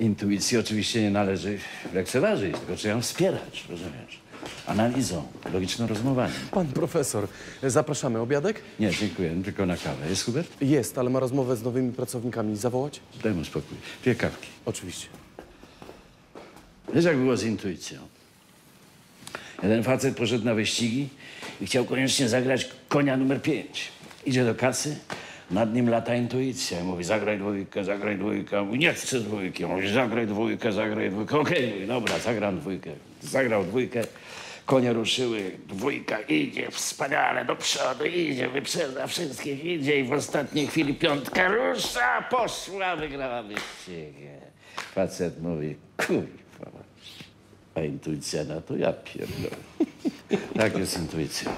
Intuicji oczywiście nie należy lekceważyć, tylko trzeba ją wspierać, rozumiesz? Analizą, logicznym rozmowaniem. Pan profesor, zapraszamy. Obiadek? Nie, dziękuję, tylko na kawę. Jest Hubert? Jest, ale ma rozmowę z nowymi pracownikami. Zawołać? Daj mu spokój. Dwie kawki. Oczywiście. Wiesz, jak było z intuicją? Jeden facet poszedł na wyścigi i chciał koniecznie zagrać konia numer pięć. Idzie do kasy, nad nim lata intuicja mówi zagraj dwójkę, zagraj dwójkę. Mówi nie chcę dwójki. Mówi zagraj dwójkę, zagraj dwójkę. Okej, mówi, dobra, zagram dwójkę. Zagrał dwójkę, konie ruszyły, dwójka idzie wspaniale do przodu, idzie, wyprzedza wszystkich, idzie i w ostatniej chwili piątka rusza, poszła, wygrała wyścig. Facet mówi, kurwa, a intuicja na to ja pierdolę. Tak jest intuicja.